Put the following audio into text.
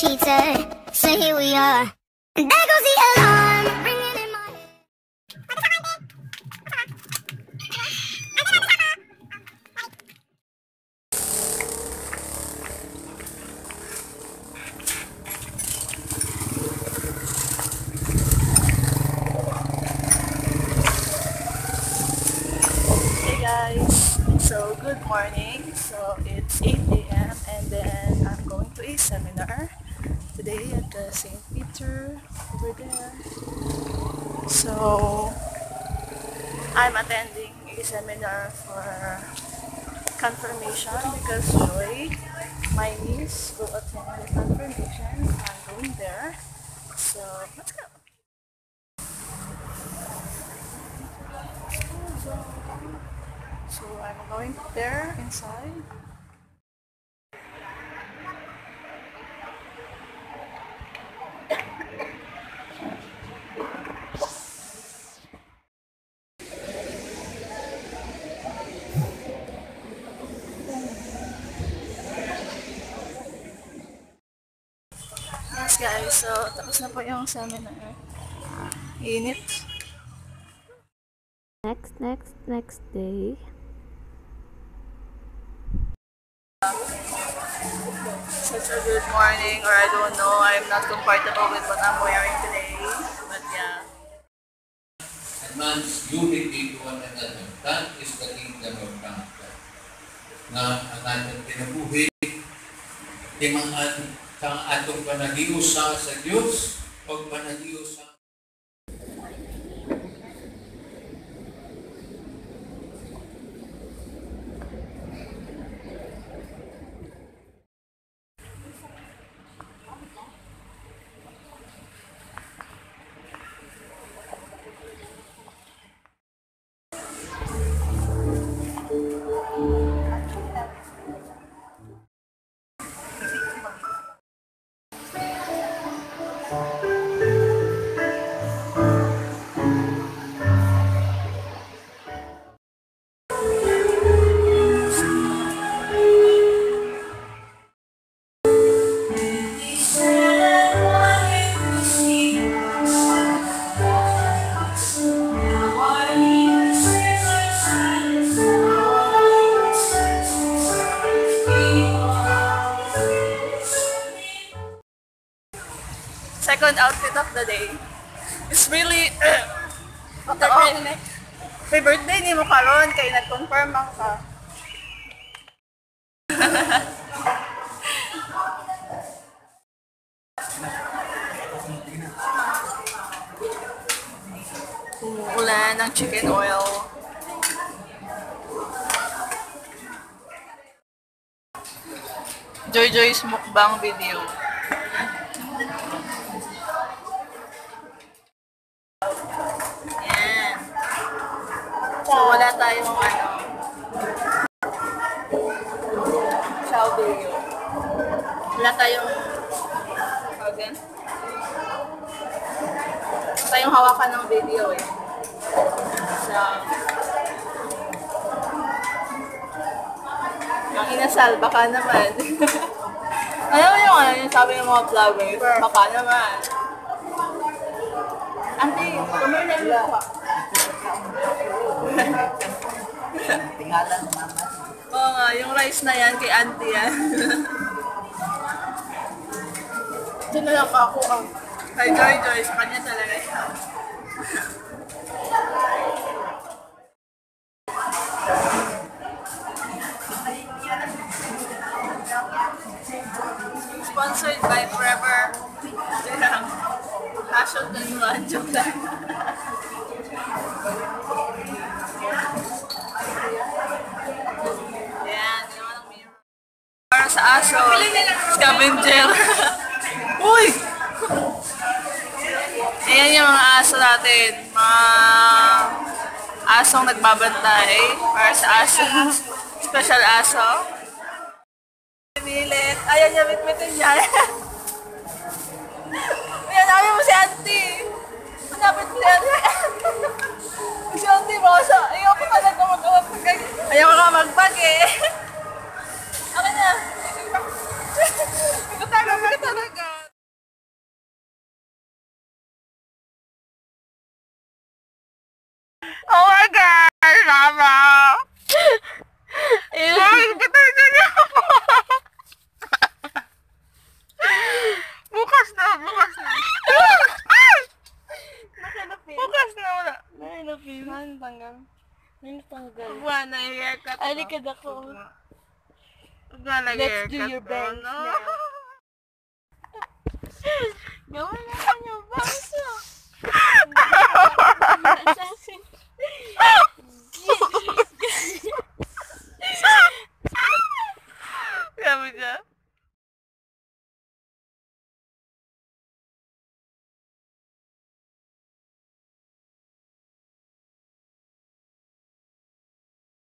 cheater. So here we are. There goes the alarm. Hey guys, so good morning. So it's 8 a.m. and then I'm going to a seminar today at the St. Peter over there. So I'm attending a seminar for confirmation because Joy, my niece, will attend the confirmation. I'm going there. So let's go. So I'm going there inside. So tapos na po yung seminar. Init. Next, next, next day. Such a good morning, or I don't know, I'm not comfortable with what I'm wearing today. But yeah. man's unity to one another. That is the kingdom of God. Nga ang atong kinabuhi, timaan sa atong panagiusa sa Diyos, pag panagiusa Second outfit of the day. It's really... What May birthday ni mo karon kay nag-confirm ang ka. Umuulan ng chicken oil. Joy Joy's mukbang video. Yan. So, wala tayong ano. Chow video. Wala tayong again. Wala tayong hawakan ng video eh. So, ang inasal, baka naman. ano mo yung ano, yung sabi ng mga vloggers, baka naman. Auntie, kumain na ka. Tingala ng mama. Oo nga, yung rice na yan, kay auntie yan. Diyan na lang ako ang kay Joy Joy, sa kanya talaga yan. Sponsored by Forever. Passion Danuan. Joke lang. Ayan, ginawa ng mirror. Para sa aso, scavenger. Uy! Ayan yung mga aso natin. Mga asong nagbabantay para sa aso. Special aso. Pilit. Ayaw niya bitbitin niya. Ayan, ayaw mo si auntie. Hanapin mo si auntie. si auntie mo, so, ayaw ko talaga mag-awag Ayaw ko nga magpag eh. Ano tanggal? Ano tanggal? Wala na haircut. Alikad ako. Wala na haircut. Let's do your bangs now. Gawin na kanya.